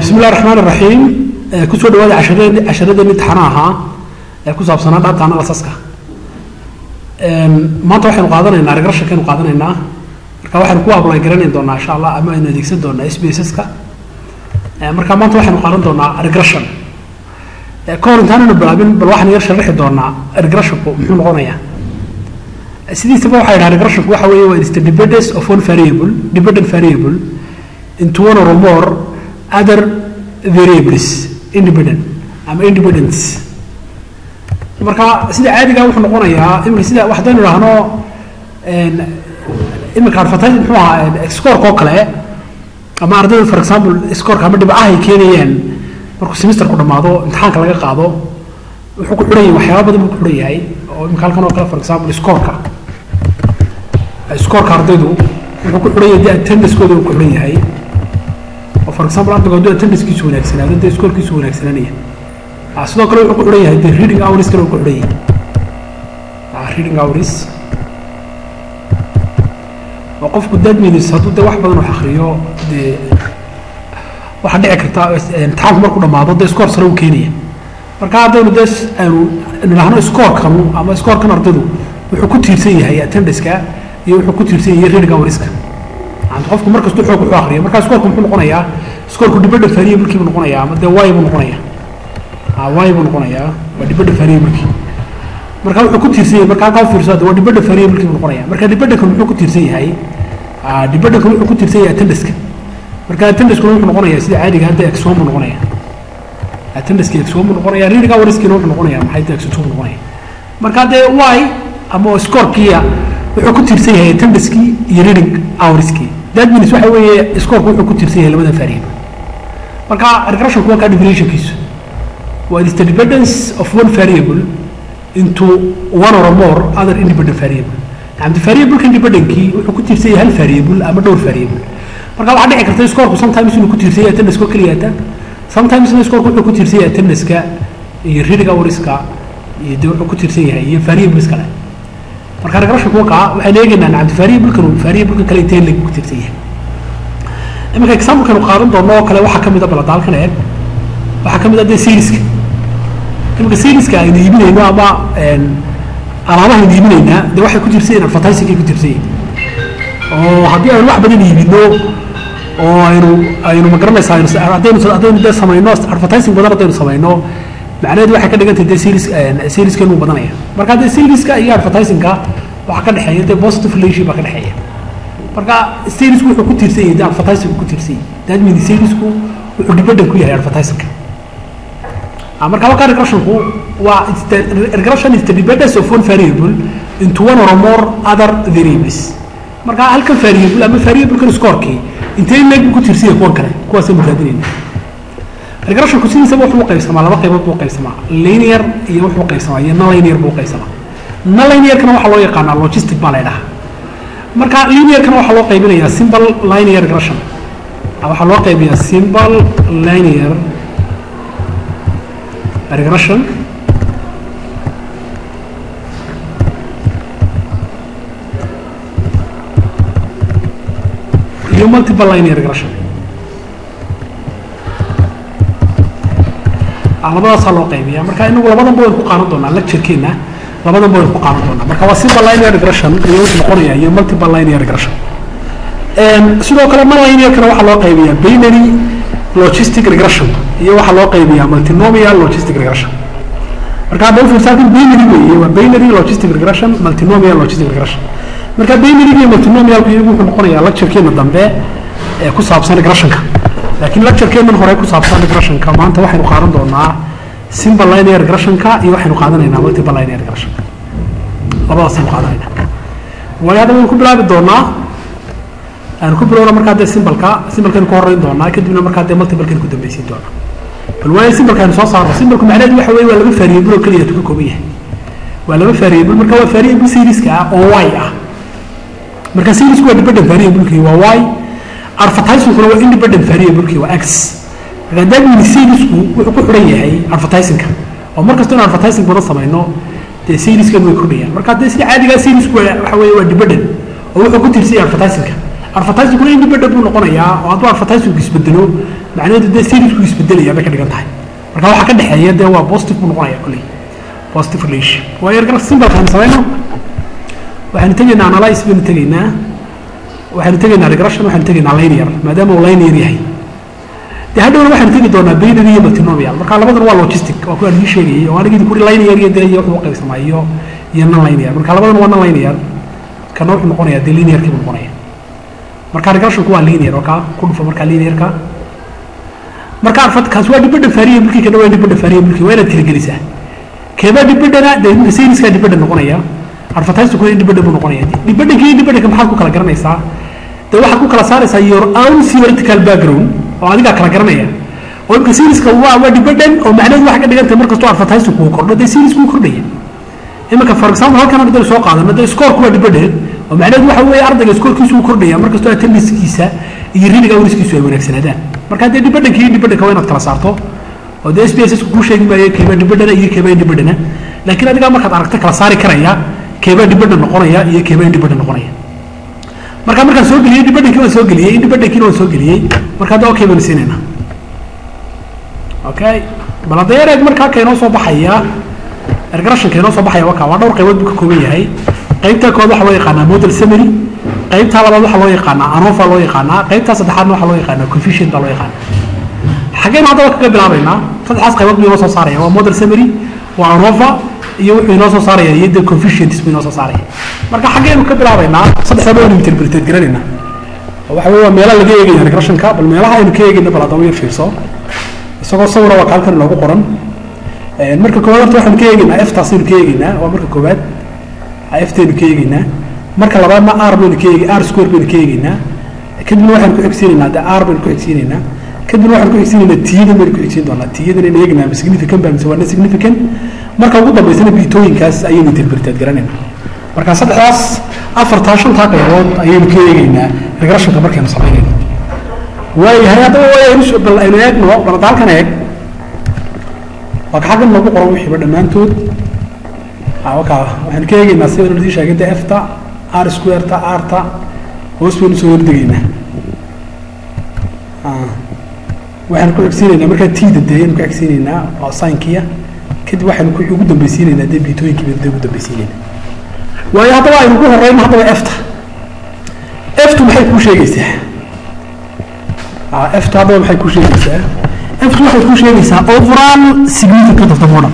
bismi illahi raxmaan iraxiim ku soo dhawaada cashareed casharadeen imtixaana ahaa ee ku saabsanaa dhabta analysaska maanta waxaynu qaadanaynaa regressionkaynu qaadanaynaa. Marka waxaynu ku apply garanayn doonaa insha allah ama aynu adeegsan doonaa s b s ska marka maanta waxaynu qaadan doonaa regression kahor intaanaynu bilaabin bal waxaan yar sharaxi doonaa regressionku muxuu noqonayaa. Sidiisaba waxaa yidhaha regressionku waxa weeye waa is the dependence of one variable dependent variable into one or more other variables independent ama independence. Marka sida caadiga wuxuu noqonayaa imika sida waxdaynu idhaahno imika advertising muxuu ahaa scoreka oo kale ama ardayda for example scoreka ama dhibcahay keenayaan markuu semesterku dhamaado imtixaanka laga qaado wuxuu ku xidhan yahay waxyaaba badan buu ku xidhan yahay oo imika halkan oo kale for example scoreka scoreka ardaydu wuxuu ku xidhan yahay de attendance-kooda uu ku xidhan yahay for example ardaygu hadduu attendancekiisu wanaagsanaado dee scorekiisu wanaagsananaya sidoo kale wuxuu ku xidhan yahay de reading hours kale uu ku xidhan yahay. Reading hours. Oo qofku that means hadduu dee wax badan wax akriyo dee waxaa dhici karta imtixaanku markuu dhamaado dee score sare uu keenaya. Marka haddaynu dee aynu nidhaahno scorekan ama scorekan ardaydu wuxuu ku tiirsan yahay attendance-ka iyo wuxuu ku tiirsan yahay reading hours-ka qofku markastuu xoog wuxuu akriyo marka scoreku muxuu noqonayaa? Scoreku dibadda variable-kii buu noqonayaa? Ama dee y buu noqonayaa? Y buu noqonayaa? Waa dibadda variable-kii marka wuxuu ku tiirsan yahay marka halkaa fiirso waa dibadda variable-kii buu noqonayaa. Marka dibaddakan muxuu ku tiirsan yahay dibaddakan wuxuu ku tiirsan yahay attendance-ka marka attendance-kuna wuxuu noqonayaa sida caadiga hadda one buu noqonayaa. Attendance-ki x one buu noqonayaa reading hours-kiina wuxuu noqonayaa maxay x two buu noqonayaa? Marka dee y ama scorekiya wuxuu ku tiirsan yahay attendance-kii iyo reading hours-kii means waxa weeye scoreku wuxuu ku tiirsan yahay labada variable marka regressionku waa kaa definitionkiisu waa is the dependence of one variable into one or more other independent variable. Yani variable-ka independent-kii wuxuu ku tiirsan yahay hal variable ama dhowr variable. Marka waxaa dhici karta scoreku sometimes inuu ku tiirsan yahay attendance-ko keliyaata sometimesna scoreku wuxuu ku tiirsan yahay attendance-ka iyo reading hours-ka iyo dee wuxuu ku tiirsan yahay iyo variables kale marka regressionku wakaa waxaynu eegaynaa nacamti variable-kan variable-kan kale intee lag ku tiirsan yahay. Iminka example-kanu qaadan doono oo kale waxaa ka mid a baladaalkan eeg waxaa ka mid a dee seriska iminka seriska aynu iibinayno ama alaabahaynu iibinaynaa dee waxay ku tiirsan yihiin advertising-kay ku tiirsan yihiin oo haddii aynu wax badan iibino oo aynu aynu ma garanaysaa haddaynu haddaynu dee samayno advertising badan haddaynu samayno macnaheedu waxay ka dhigan tahay dee series serieskan uu badanaya. Marka dee serieska iyo advertisingka waxaa ka dhexeeya dee positive relation baa ka dhexeeya. Marka seriesku wuxuu ku tiirsan yahay dee advertisingku ku tiirsan yahay. That means seriesku wuxuu dependent ku yahay advertisingka. Marka halkaa regressionku waa regression is the dependence of one variable into one or more other variables. Marka halkan variable ama variablekan scorekii intee leeg ku tiirsan yahay kuwan kale kuwaasaynu raadinayna regressionku sidiisaba wuxuu qaybsamaa laba qaybood buu qaybsamaa linear iyo wuxuu qaybsamaa iyo nonlinear buu qaybsamaa nonlinearkana waxaa loo yaqaanaa logistic baa la marka linearkana waxaa loo qaybinayaa simple linear regression. Waxaa loo qaybiyaa simple linear regression. Iyo multiple linear regression labadaasaa loo qaybiya marka inagu labadanba waynu ku qaadan doonaa lecturekeena labadanba waynu ku qaadan doonaa. Marka waa simple linear regression iyo noqonaya iyo multiple linear regression. Sidoo kale nonlinearkana waxaa loo qaybiyaa binary logistic regression iyo waxaa loo qaybiyaa multinomial logistic regression. Marka hadda ufiirsaatan binary weeye waa binary logistic regression multinomial logistic regression. Marka binary iyo multinomialku iyagu wuxuu noqonayaa lecturekeena dambe ee ku saabsan regressionka laakiin lecturekeenan hore ku saabsan regressionka maanta waxaynu qaadan doonaa simple linear regressionka iyo waxaynu qaadanaynaa multiple linear regressionka labadaasaynu qaadanayna waayo hadda waynu ku bilaabi doonaa aynu ku bilowna markaa dee simbalka simbalkaynu ku horreyn doonaa kadibna markaa dee multiplekaynu ku dambeysiin doonaa. Bal waayo simbalka aynu soo saarno simbalku macnaheedu waxa weeye waa laba variable oo keliya ka kooban yahay. Waa laba variable marka waa variable serieska ah oo y ah. Marka seriesku waa dependent variable-kii waa y advertisingkuna waa independent variable-kii waa x marka daadmini seriesku wuxuu ku xidhan yahay advertisingka oo mar kasta in advertising badan samayno dee serieskan way kordhayaan marka dee sida caadigaa seriesku waxa weeye waa dependent oo wuxuu ku tiirsan yahay advertisingka advertisingkuna independent buu noqonayaa oo hadduu advertisingku isbedelo macnaheedu dee seriesku isbedelaya bay ka dhigan tahay marka waxaa ka dhexeeya dee waa positive buu noqonaya kolley positive relation waa ergar simple aynu samayno waxaynu tegaynaa analyze baynu tegaynaa waxaynu tegaynaa regression waxaynu tegaynaa linear maadaama uu linear yahay de hadhowna waxaynu tegi doonaa binary iyo multinomial marka labadan waa logistic waa kuwaan ii sheegayay oo anigii kuri linear iyo dee iyo wuxuu qaybsamaa iyo iyo non linear marka labadan waa non linear kana wuxuu noqonayaa dee linearkii buu noqonaya marka regressionku waa linear oo kaa ku dhufo marka linearka marka arfad kaas waa dependent variable kana waa dependent variable waa inaad tirigelisaa keebaa dependent dee sayniskaa dependent noqonaya advertisingkuna independent buu noqonaya dependentki independentka maxaad ku kala garanaysaa dee waxaad ku kala saaraysaa your own theoretical background oo adigaa kala garanaya oo imka seriska waa waa dependent oo macnaheedu waxay ka dhigan tahay markastoo advertising kuu kordho dee series kuu kordhaya iminka for example halkan haddaynu soo qaadano dee scoreku waa dependent oo macnaheedu waxa weeye ardayga scorekiisu uu kordhaya markastoo attendancekiisa iyo reading hourskiisu ay wanaagsanaadaan marka dee dependentki iyo independentka waa inaad kala saarto oo dee s b s kuu sheegi maayo keebaa dependent iyo keebaa independent laakiin adigaa markaad aragta kala saari karaya keebaa dependent noqonaya iyo keebaa independent noqonaya marka markaan soo geliyey independentki waan soo geliyey independentkiina waan soo geliyey marka hadda okay baan siinayna okay? Bal markaa ka soo baxaya regressionka inoo soo baxaya waka waa dhowr qaybood buu ka kooban yahay. Qaybta kood waxaa loo yaqaanaa model summary qaybta labaad waxaa loo yaqaanaa anofa loo yaqaanaa qaybta saddexaadna waxaa loo yaqaanaa coefficient baa loo yaqaanaa. Xaggeynu haddaba kaga bilaabaynaa saddexdaas qaybood buu inoo soo saaraya waa model summary waa anofa iyo wuxuu inoo soo saaraya iyo de coefficients buu inoo soo saaraya. Marka xaggeynu ka bilaabaynaa saddexdaba waynu interpretate garanaynaa. Waxa waa meelaha laga eegaya regressionka bal meelaha aynu ka eegayna bal haddaba yar fiirso. Isagoo sawira waa halkan inoogu qoran. Marka koowaad horta waxaanu ka eegaynaa eftaasaynu ka eegaynaa waa marka koowaad. Eftaynu ka eegaynaa. Marka labaadna r baynu ka eeg r square baynu ka eegaynaa. Kadibna waxaanu ku xigsiinaynaa de r baynu ku xigsiinaynaa kadibna waxaanu ku xigsiinaynaa tiyadan baynu ku xigsiin doonaa. Tiyadan aynu eegaynaa significant ba mise waa na significant marka ugu dambaysana biitooyinkaas ayaynu interpretate garanaynaa marka saddexdaas afartaa shantaa qaybood ayaynu ka eegaynaa regressionka markaynu samaynayno waayahay haddaba waayaynu bal aynu eegno bal hadda halkan eeg. Waa ka xaggan noogu qoran wixiiba dhammaantood. Waka waxaynu ka eegaynaa sida ladii sheegay de efta r squareta arta hoos baynu soo hordegaynaa. Waxaynu ku xigsiinaynaa markaa tida dee aynu ku xigsiinaynaa waa saynkiya kadib waxaynu ugu dambaysiinaynaa dee biitooyinkii baynu dee ugu dambaysiinaynaa waayo haddaba aynu ku horeyno haddaba efta eftu maxay kuu sheegaysaa? Eftu haddaba maxay kuu sheegaysaa? Eftu waxay kuu sheegaysaa overall significant of the model.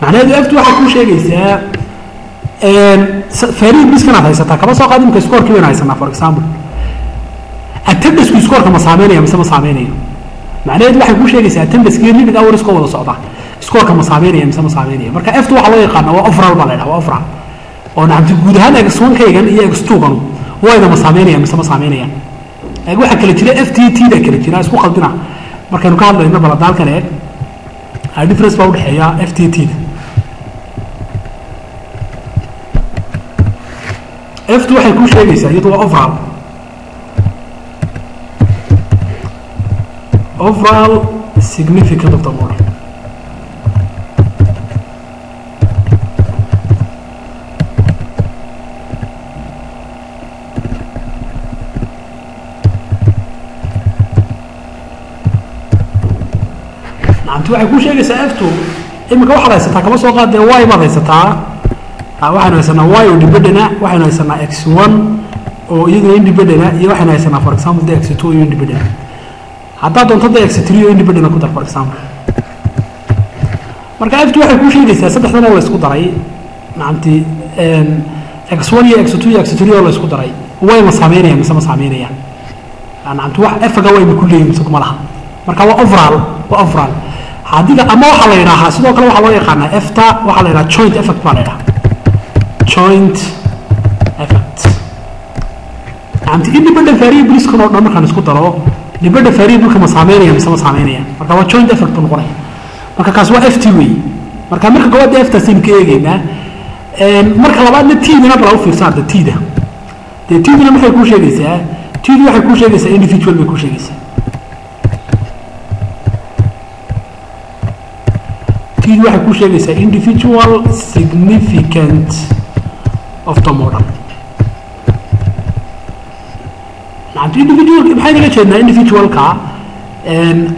Macnaheedu eftu waxay kuu sheegaysaa variableskan aad haysataa kama soo qaad imika scorekii baynu haysanaa for example. Attendance-ku scoreka ma saameynaya mise ma saameynayo? Macnaheedu waxay kuu sheegaysaa attendance iyo limit hours koo wada socda scoreka ma saameynaya mise ma saameynaya marka eftu waxaa loo yaqaana waa overall baa la waa overall oo nacamti guud ahaan kaygan iyo ex two ganu mise ma saameynayaan eeg waxaa kala jira f t t da kala jira isku qaldina markaynu ka hadlayno bal hadda halkan eeg difference baa udhexeeya f t t. Da eftu waxay kuu sheegaysaa iyadu waa overall overall significant of the model nacamti waxay kuu sheegaysaa eftu imika waxaad haysataa kama soo qaad dee y baad haysataa waxaynu haysanaa y oo independent waxaynu haysanaa x one oo iyaduna independent iyo waxaynu haysanaa for example de x two iyo independent haddaad doonto de x three oo independent ku dar for example. Marka eftu waxay kuu sheegaysaa saddexdan oo la isku daray. Nacamti x one iyo x two iyo x three oo la daray. Way ma saameynayaan mise ma saameynayaan nacamti wax efaga way ma ku leeyihiin mise kuma laha. Marka waa overall waa overall hadiga ama waxaa la yidhaahaa. Sidoo kale waxaa loo yaqaanaa efta waxaa la yidhaha joint effect baa la yidhaha joint effect. Nacamti independent variableskan oo dhan markaan isku daro dependent variableka ma saameynaya mise ma saameynaya marka waa joint effect buu noqonaya. Marka kaas waa ft wey marka marka koowaad de eftaasaynu ka eegeynaa marka labaadna tidana bala u fiirsa arda tida dee tidana maxay kuu sheegaysaa? Tidu waxay kuu sheegaysaa individual bay kuu sheegaysaa waxay kuu sheegaysaa individual significant of the model individual jeednaa individualka?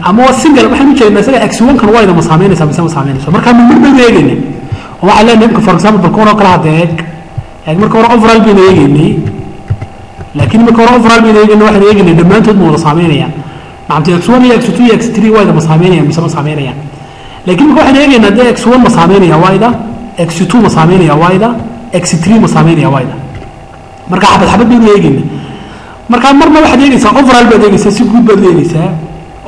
Ama waa single waxaynu jeednaa? Isaga x one kan wayda ma saameynaysaa mise ma saameynayso markaa mid baynu eegayna oo waxaa leenahay imka for example balkoon oo kale hadda eeg marka hore overall baynu eegaynay laakiin marka hore overall baynu eegaynay waxaynu eegaynay dhammaantood ma wada saameynayaan nacamti x one iyo x two iyo x three wayda ma saameynayaan mise ma saameynayaan laakiin marka waxaynu eegaynaa dee x one ma saameynaya wayda x two ma saameynaya wayda x three ma saameynaya wayda marka xabad xabad baynu eegayna marka marna waxaad eegaysaa overall baad eegaysaa si guud baad eegaysaa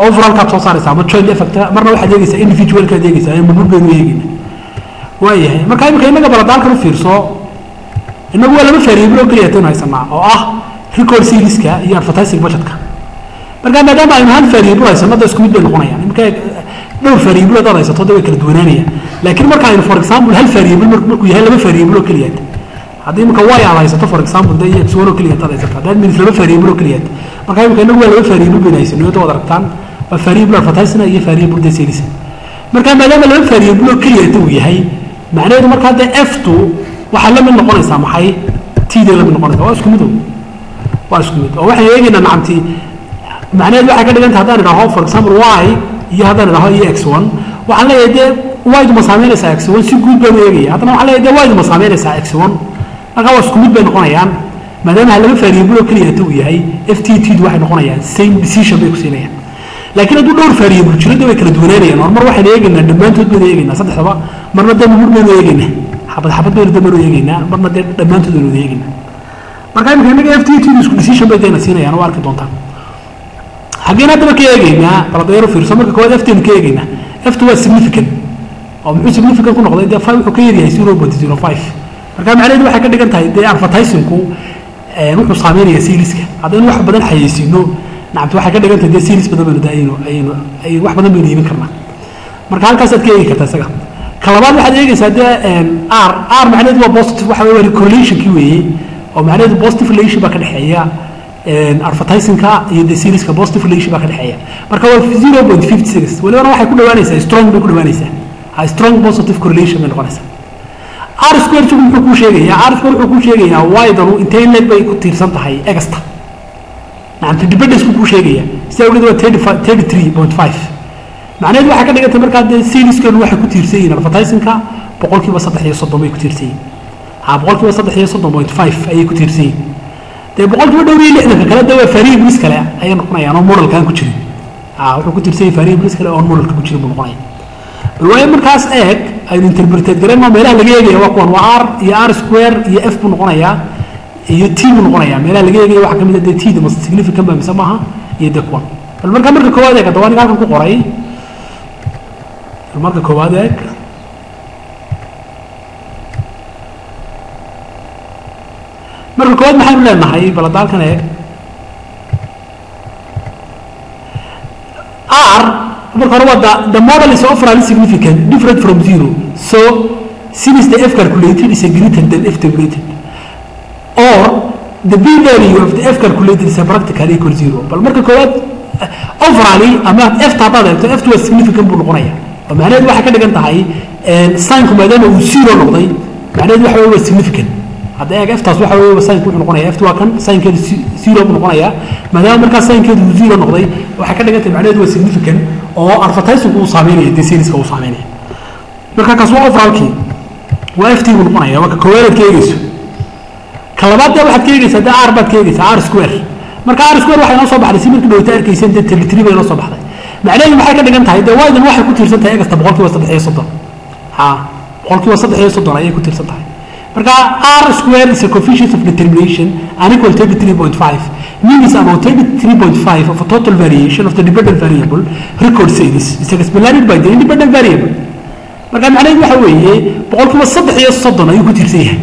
overallkaad soo saaraysaa ama joint effect marna waxaad eegaysaa individualkaad eegaysaa ee baynu eegayna waayahay marka imika innaga baladaalkan u fiirso innagu waa laba variable oo keliya taynu haysanaa oo ah record serieska iyo advertising budgetka. Marka maadaama aynu hal variable haysano da isku mid bay noqonayaan. Imika dhowr variable hadaad haysato way kala duwanaanayaan laakiin marka aynu for example hal variable markuu yahay laba variable oo keliya haddii imika y aad haysato for example de iyo x one oo keliya hadaad haysato haddaad minis laba variable oo keliya marka imika innagu waa laba variable baynu haysano ad aragtaan waa variable advertising iyo variable de series marka maadaama laba variable oo keliya uu yahay macnaheedu markaa dee f2 waxaa la mid noqonaysaa maxay tday la mid noqonaysaa waa isku mid waa isku mid oo waxay eegaynaa nacamti macnaheedu waxay ka dhiganta haddaan idhaho for example y iyo haddaan idhaho iyo x one. Waxaan leeyahay dee ydu ma saameynaysaa x one si guud baan eegaya. Haddana waxaan leeyahay dee ydu ma saameynaysaa x one. Markaa waa isku mid bay noqonayaan maadaama laba variable oo keliya uu yahay f t tdu waxay noqonayaan same decision bay ku siinayaan. Laakiin hadduu dhowr variable jiro de way kala duwanaanayaan or mar eegaynaa dhammaantood baynu eegaynaa saddexdaba marna dee mumur baynu eegaynaa. Xabad xabad baynu damanu eegaynaa marna dee dhammaantood baynu eegaynaa. Marka imika innaga f t t isku decision bay dayna siinayaan waa arki doontaan xaggeen haddaba ka eegaynaa baladeero fiirso marka koowaad f taynu ka eegaynaa f tu waa significant. Oo muxuu significant ku noqday? Dee five wuxuu ka yaryahay zero point zero five. Marka macnaheedu waxay ka dhigan tahay dee advertisingku wuxuu saameynaya seriska haddaynu wax badan xayeysiino nacamti waxay ka dhigan tahay dee series badan baynu aynu aynu ay wax badan baynu iibin karnaa. Marka halkaasaad ka eegi kartaa isaga. Ka waxaad eegaysaa dee r r macnaheedu waa positive waxa wey waa correlationkii weeye oo macnaheedu positive relation baa ka dhexeeya advertisingka iyo dee serieska positive relation baa ka dhexeeya. Marka waa zero point fifty six. Walibana waxay ku dhawaanaysaa strong bay ku dhawaanaysaa ha strong positive correlation bay noqonaysaa. R square muxuu kuu sheegayaa? R square wuxuu kuu sheegayaa waydanu intay bay ku tiirsan tahay egasta nacamti dibadhasku kuu sheegaya sida awgeed waa thirty three point five. Macnaheedu waxay ka dhigantay markaa dee serieskeenu waxay ku tiirsan yihiin advertisingka boqolkiiba saddex iyo soddon bay ku tiirsan yihiin boqolkiiba saddex iyo soddon point five ayay ku tiirsan yihiin dee boqolkiiba dhowr iyo lixdanka kale dee waa variables kale ayay noqonayaan oo modelka aan ku jirin. Ha wuxuu ku tiirsan yahay variables kale oon modelka ku jirin buu noqonaya bal waayo markaas eeg aynu interpretate garayno meelaha laga eegaya waa kuwan waa r iyo r square iyo f buu noqonayaa iyo t buu noqonayaa meelaha laga eegaya waxaa ka mid a dee tda mas significant ba mise maaha iyo de kuwan bal marka marka koowaad eeg hadda waa ninka halkan ku qoray. Marka koowaad eeg marka koowaad maxaynu leenahay? Bal hadda halkan eeg r marka hore waa the, model is overall significant different from zero. So since the f calculated is greater than f tabulated or the b value of the f calculated is a practical equal zero. Bal marka koowaad overally ama f ta haddaad eegto f waa significant buu noqonaya. Oo macnaheedu waxay ka dhigan tahay signku maadaama uu zero noqday macnaheedu waxa waa significant hadda boqolkiiba saddex iyo soddon ayay ku tiirsan tahay marka r square is a coefficient of determination and equal point five means about thirty three point five of a total variation of the dependent variable record sales is explained by the independent variable marka macnaheedu waxa weeye boqolkiiba saddex iyo soddon ayuu ku tiirsan yahay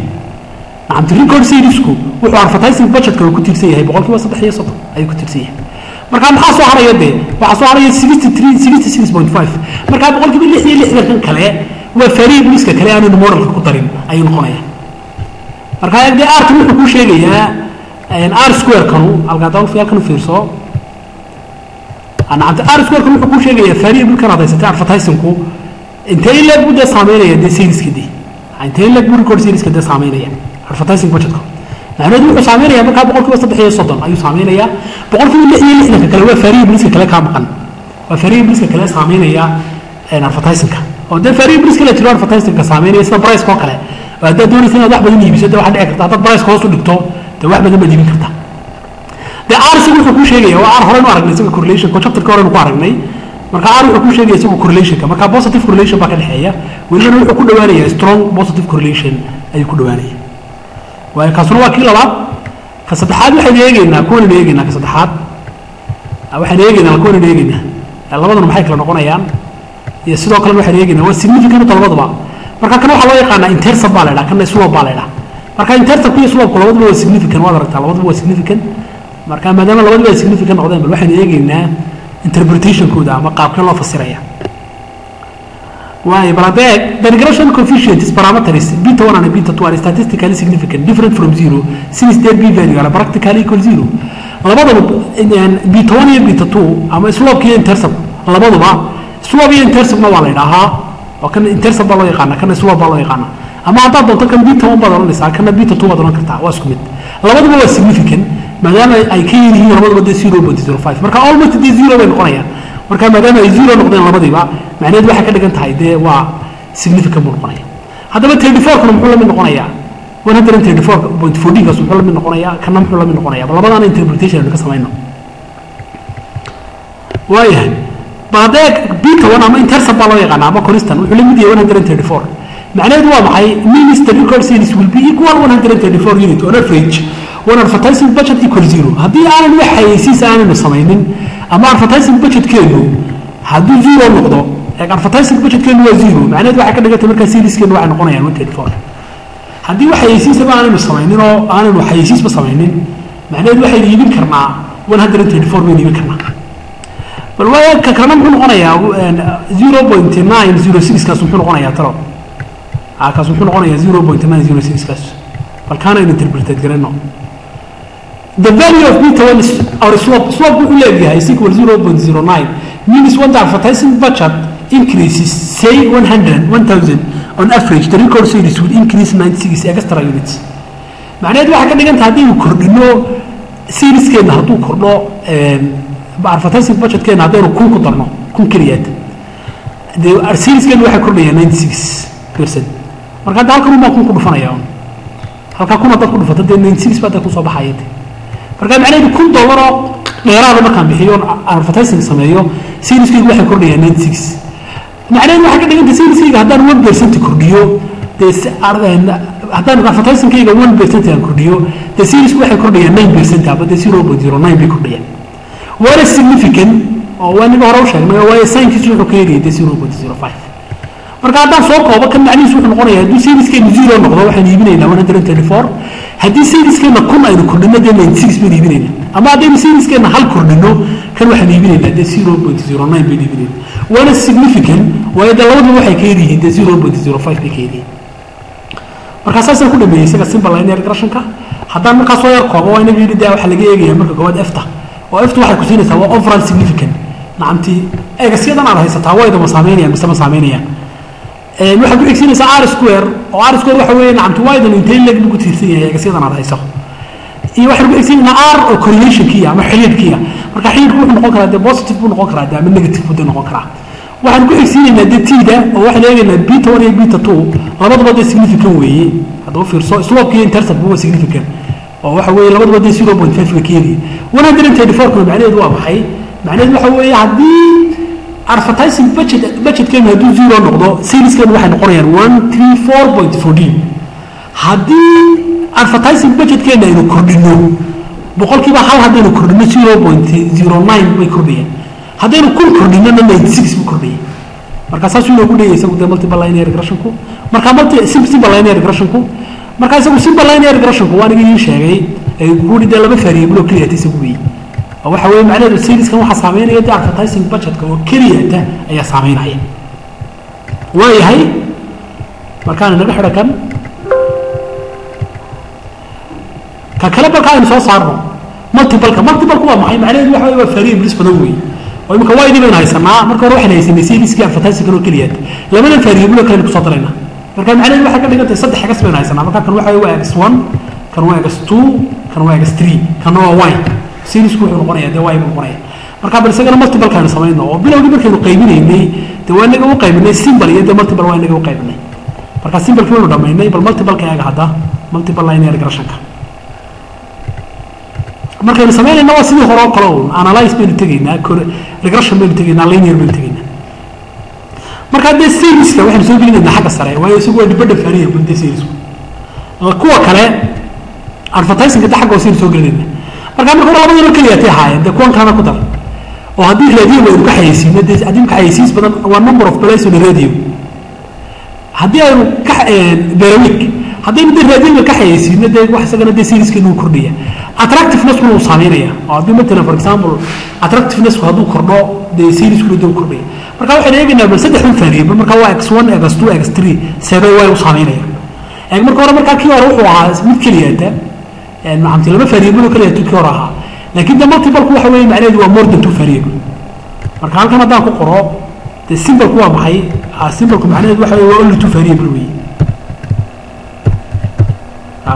nacamti record seriesku wuxuu advertising budgetka uu ku tiirsan yahay boqolkiiba saddex iyo soddon ayuu ku tiirsan yahay marka maxaa soo haraya dee waxaa soo haraya sixty three sixty six point five marka boqolkiiba lix iyo lixdankan kale waa variableska kale aanaynu modelka ku darin ayuu noqonaya marka dee arkan wuxuu kuu sheegayaa r square kanu halkaa dalfi halkan u fiirso. Nacamti r square kanu wuxuu kuu sheegayaa variable kan aad haysatay advertisingku intee in leeg buu dee saameynaya dee seriska dee intee in leeg buu record seriska dee saameynaya advertising budgetka. Macnaheedu wuxuu saameynaya markaa boqolkiiba saddex iyo soddon ayuu saameynayaa boqolkiiba lix iyo lixdanka kale waa variableska kale kaa maqan. Waa variableska kale saameynaya advertisingka. Oo dee variableska la jiro advertisingka saameynaya sida priceka oo kale haddaad doonaysa inaad wax badan iibiso dee waxaa dhici karta haddaad priceka hoos u dhigto dee wax badan baad iibin kartaa dee r isagu wuxuu kuu sheegaya waa r horeynu aragnay isaga correlation ko chapterka horeynu ku aragnay. Marka r wuxuu kuu sheegaya isagu correlationka marka positive correlation baa ka dhexeeya. Welibana wuxuu ku dhawaanaya strong positive correlation ayuu ku dhawaanaya. Waayo kaasuna waa kii labaad. Ka saddexaad waxaynu eegeynaa kuwanaynu eegeynaa ka saddexaad. Waxaynu eegeynaa kuwanaynu eegeynaa. Labaduna maxay kala noqonayaan? Iyo sidoo kalena waxaynu eegeynaa. Waa significant labaduba marka kana waxaa loo yaqaanaa intersub baa la ydhaha kana slope baa la ydhaha marka intersubka iyo slopeku labaduba waa significant waad aragtaa labaduba waa significant. Marka maadaama labaduba ay significant noqdeen bal waxaynu eegeynaa interpretationkooda ama qaabkee loo fasiraya. Waayo bal haddee the regression coefficients parameters beta one and beta two are statistically significant different from zero. Since their b value are practically equal zero. Labadaba beta one iyo beta two ama slope iyo intersub labaduba slope iyo intersubna waa la yidhaahaa oo kan intersub baa loo yaqaana kana slope baa loo yaqaana ama haddaad doonto kan beta one baad odhanaysaa kana beta two baad odhan kartaa waa isku mid. Labaduba waa significant maadaama ay ka yar labaduba dee zero point zero five. Marka almost dee zero bay noqonayaan. Marka maadaama ay zero noqdeen labadiiba macnaheed waxay ka dhigan tahay dee waa significant buu noqonaya haddaba thirty fourkuna muxuu la noqonayaa? One hundred and thirty four point fourteenkaas muxuu la noqonayaa? Kana muxuu la mid labadaana interpretation aynu ka samayno. Waayahay one ama intersub baa loo yaqaana ama constant wuxuu la yahay one hundred and thirty four macnaheedu waa maxay? Means the record series will be equal one hundred and thirty four unit on average. When advertising budget equal zero. Haddii aanan wax xayeysiis aananu samaynin ama advertising budgetkeenu hadduu zero noqdo advertising budgetkeenu waa zero macnaheed waxay ka dhigantay markaa serieskeenu waxay noqonayaan one thirty four haddii wax xayeysiisaba aananu samaynin oo aananu xayeysiisba samaynin macnaheed waxaynu iibin karnaa one hundred and thirty four baynu iibin karnaa bal waa ka kalena muxuu noqonayaa zero point nine zero six kaas muxuu noqonayaa talo kaas muxuu noqonayaa zero point nine zero six kaas. Bal kaana aynu interpretate garayno the value of beta one is or slope slope wuxuu leeyahay is zero point zero nine. Means when the advertising budget increases say one hundred one thousand. On average the record series will increase ninety six extra units. Macnaheed waxay ka dhigan tahay haddaynu kordhino serieskeena hadduu kordho advertising budgetkeena haddaynu kun ku darno kun keliyaad dee serieskeena waxay kordhayaan ninety six percent. Marka hadda halkan unbaa kun ku dhufanaya halkaa kun haddaad ku dhufato dee ninety six baa dee ku soo baxaya markaa macnaheedu kun dollaroo dheeraada markaan bixiyo advertising sameeyo serieskaygu waxay kordhayaan ninety six macnaheedu waxay ka dhiganta serieskayga haddaan one percent kordhiyo dee haddaan advertisingkayga one percent aan kordhiyo dee seriesku waxay kordhayaan nine percent ama dee zero point zero nine bay kordhayaan waana significant? Oo waa niga hore u sheegnay waayo signkiisu wuxuu ka yariyay dee zero point zero five. Marka haddaan soo koobo kan macnihiisu wuxuu noqonaya haddii serieskeenu zero noqdo waxaan iibinaynaa one hundred and thirty four haddii serieskeena kun aynu kordhino dee ninety six baynu iibinaynaa ama haddaynu serieskeena hal kordhino kan waxaan iibinaynaa dee zero point zero nine baynu iibinaynaa waana significant? Waayo dee labaduba waxay ka yaryihiin dee zero point zero five bay ka yaryihiin markaa saasaan ku dhameeyey isaga simple linear regressionka haddaan markaa soo yar koobo waa inaga yidhi dee waxaa laga eegaya marka koowaad efta oo efta waxay ku siinaysaa waa overall significant. Nacamtii eegasyadan aad haysataa waa saameynayaan mise saameynayaan waxaad ku xigsiinaysaa r square oo r square waxa weeye nacamti widen intee leg buu ku tiirsan yahay eegasyadan aad hayso. Iyo waxaan ku xigsiinaynaa r oo correlationkiya ama xidhiidhkiya marka xidhiidhku wuxuu noqon karaa dee positive buu noqon karaa dee ama negative buu dee noqon karaa. Waxaan ku xigsiinaynaa dee tida oo waxaan eegaynaa beta one iyo beta two labaduba dee significant weeye. Haddaba fiirso slope intercept waa significant oo waxa weeye labaduba dee zero point five ka keenaya one hundred and thirty four kuna macnaheedu waa maxay? Macnaheedu waxa weeye haddii advertising budget budgetkeenu hadduu zero noqdo saleskeenu waxay noqonayaan one three four point fourteen haddii advertising budgetkeena aynu kordhino boqolkiiba hal haddaynu kordhino zero point zero nine bay kordhayaan. Haddaynu kun kordhinona ninety six buu kordhaya marka saasuu inoogu leeyahay isagu dee multiple linear regressionku marka multi simple linear regressionku marka isagu simple linear regressionku waa aniga idiin sheegay kuuri dee laba variable oo keliyata isagu weeye oo waxa weeye macnaheedu saleskan waxaa saameynaya dee advertising budgetka oo keliyata ayaa saameynaya. Waayahay markaan inaga xidha kan ka kale balka aynu soo saarno. Multibalka multibalku waa maxay? Macnaheedu waxa waa variables badan weeye oo imika waa idin baynu haysanaa. Marka hore waxaynu haysanay serieskii advertisingkan oo keliyaad labadan variable oo kale ku soo darayna marka macnaheedu waxay ka dhigan tahay saddex xagas baynu marka kan waxa waa x one kan waa egas two kan waa egas three kanna waa y. Seriesku wuxuu noqonaya dee y buu noqonaya. Marka bal isagana multiple samayno oo bilowgii markaynu qaybinaynay dee waa inaga u qaybinay simple iyo dee multiple waa inaga u qaybinay. Marka simpleki waynu dhamaynay bal multipleka hadda multiple linear regressionka. Markaynu samaynayna waa sidii hore oo kale un analyze baynu tegaynaa regression baynu tegaynaa linear baynu tegaynaa marka dee serieska waxaynu soo gelinaynaa xagga sare waayo isagu waa dependent variable dee seriesku kuwa kale advertisingka de xagga hooseynu soo gelinayna marka marka hore labadaba keliyatay ahaayeen dee kuwan kalena ku dar oo haddii radio aynu ka xayeysiino dee haddii ka xayeysiis badan waa number of plays on radio. Haddii aynu ka berawik haddaynu dee raadioga ka xayeysiino dee wax isagana dee serieskeenu uu kordhaya attractiveness-kuna uu saameynaya. Oo haddii matalan for example attractiveness-ku hadduu kordho dee serieskuna dee uu kordhaya marka waxaynu eegaynaa bal saddexdan variable marka waa x one x two x three seebay way u saameynaya. Eeg marka hore markaa kii hore wuxuu ahaa mid keliyata macamti laba variable oo keliyata kii hore ahaa. Laakiin de multipleku waxa weeye macnaheedu waa more than two variable marka halkan haddaan ku qoro dee simbalku waa maxay? Simbalku macnaheedu waxa weye waa only two variable weeye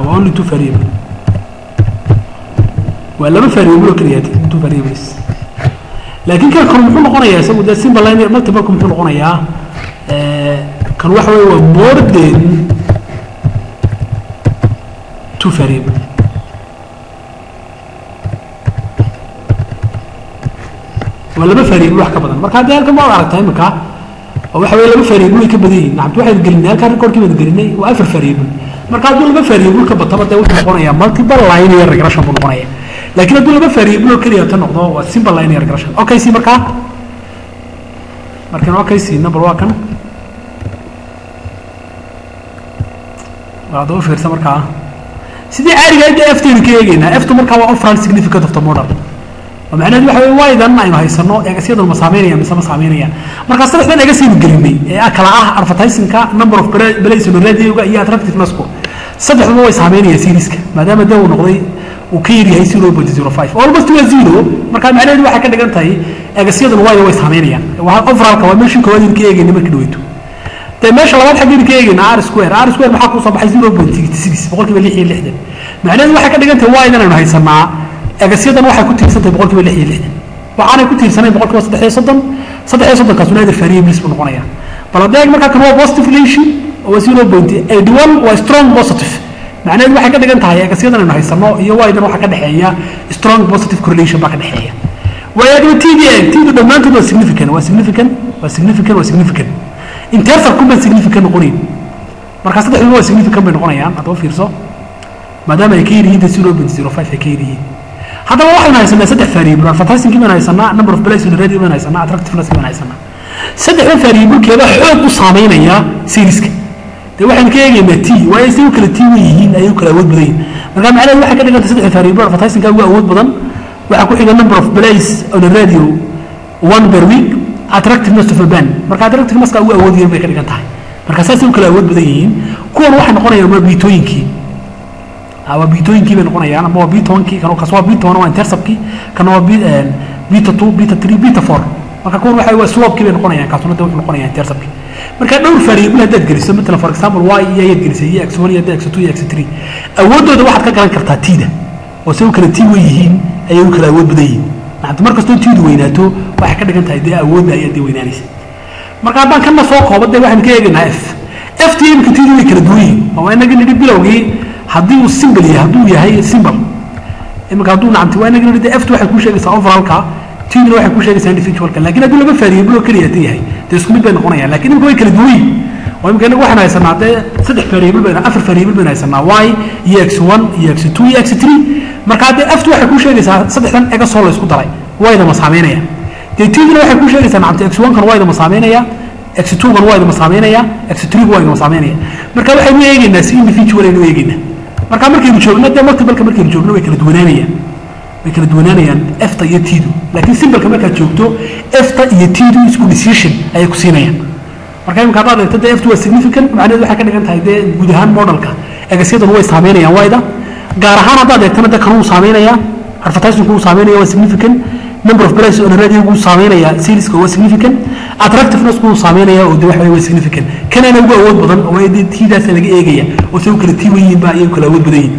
waa only two variable waa laba variable oo keliyata two variables laakiin kan kan muxuu noqonayaa isagu dee simple line multipleku muxuu noqonayaa kan waxa weeye waa more than two variable waa laba variable wax ka badan. Marka haddii halkan ma aragtaa imika oo waxa weye laba variable way ka badan yihiin. Nacamti waxaynu gelinay halkan recordkii baynu gelinay waa afar variable marka hadduu laba variable ka bataba dee wuxuu noqonayaa multiple linear regression buu noqonaya laakiin hadduu laba variable oo keliya ta noqdo waa simple linear regression. Okay si markaa markan okay si number waa kan. Waa daba fiirsa markaa sidii caadiga inta ftaynu ka eegaynaa ftu markaa waa overall significant of the model. Oo macnaheedu waxa weye waydan aynu haysano? Egasyadan ma saameynayaan mise ma saameynayaan markaa saddexdan egasaynu gelinay ee kala ah advertisingka number of plays on iyo attractivenessku saddexduba way saameynayaan serieska maadaama dee uu noqday uu ka yaryahay zero point zero five. Almost waa zero markaa macnaheedu waxay ka dhigan tahay egasyadan wayda way saameynayaan. Overallka waa meeshii koowaad idin ka eegayna markii dhaweyto dee meesha labaad xaggeenu ka eegayna r square r square maxaa ku soo baxay zero point six boqolkiiba lix iyo lixdan macnaheedu waxay ka dhigan tahay waydan aynu haysanaa egasyadan waxay ku tiirsan boqolkiiba lix iyo lixdan waxaanay ku tiirsanayn boqolkiiba saddex iyo soddon saddex iyo soddonkaasuna either variables buu noqonaya bal haddee markaa kan waa positive relation waa zero point eighty one waa strong positive macnaheedu waxay ka dhigan tahay egasyadan aynu haysano iyo waydan waxaa ka dhexeeya strong positive correlation baa ka dhexeeya waayagna t d n. T du dhammaantood waa significant. Waa significant? Waa significant? Waa significant? Interval kun baan significant noqonayn markaa saddexduba waa significant bay noqonayaan haddaba fiirso maadaama ay ka yar yihiin de zero point zero five ay ka yar yihiin haddaba waxaynu haysanaa saddex variable advertisingkii baynu haysanaa number of plays on radio baynu haysanaa attractiveness baynu haysanaa saddexdan variablekeeda xoog u saameynaya serieska dee waxaynu ka eegaynaa t waayo si kala t yihiin u kala awood badan yihiin marka macnaheedu waxay ka dhiganta saddex variable advertisingka ugu awood badan. Waxaa ku xiga number of plays on a radio one per week attractiveness of a band. Marka attractiveness ugu awood yihiin bay ka dhigan tahay marka saasay u kala awood badan yihiin. Kuwan waxay noqonayaan waa biitooyinkii waa biitooyinkii bay noqonayaan ama waa bitonkii kan kaas waa biton waa interceptkii kana waa bita two bita three bita four. Marka kuwan waxa waa swabkii bay noqonayaan kaasuna de wuxuu noqonayaa interceptkii marka dhowr variable haddaad geliso matalan for example y iyo ayaad gelisay iyo x one iyo x two iyo x three awooddooda waxaad ka garan kartaa tida oo se u kala tii way yihiin ayay u kala awood badan yihiin. Mar kastoo tiidu weynaato waxay ka dhigan tahay dee awoodda ayaa dee weynaanaysa. Marka haddaan kana soo koobo dee waxaynu ka eegaynaa f. F t imika tiidu way kala duwan yihiin. Oo inaga nidhi bilowgii haddii uu simbl yahay hadduu yahay simbl imika hadduu nacamti waa inaga nidhi dee f waxay kuu sheegaysaa overallka tidna waxay kuu sheegaysaa individualka. Lakin hadduu laba variable oo keliya yahay dee isku mid bay noqonayaan laakiin imika way kala duwan yihiin oo imika inaga waxaan haysanaa dee saddex variable bayna afar variable baynu haysanaa y iyo x one iyo x two iyo x three. Marka haddee f waxay kuu sheegaysaa saddexdan egasoo la isku daray wayda ma saameynaya dee tidna waxay kuu sheegaysaa nacamti x one kan wayda ma saameynaya x two kan wayda ma saameynaya x three wayda ma saameynaya marka waxaynu eegaynaa si individual aynu eegaynaa marka markaynu joogno dee multipleka markaynu joogno way kala duwanaanayaan way kala duwanaanayaan efta iyo tidu laakiin simbalka markaad joogto efta iyo tidu isku decision ayay ku siinayaan. Marka imika haddaad eegto dee eftu waa significant macnaheedu waxay ka dhigan tahay dee guud ahaan modelka. Egasyadan way saameynayaan wayda gaar ahaan haddaad eegtana dee kanuu saameynaya advertisingku saameynaya waa significant. Number of plays on radio uu saameynaya serieska waa significant. Attractiveness uu saameynaya oo de waxa waa significant. Kanana ugu awood badan oo dee tiidaas laga eegaya oo se u kala tii weyiin ba ayay kala awood badan yihiin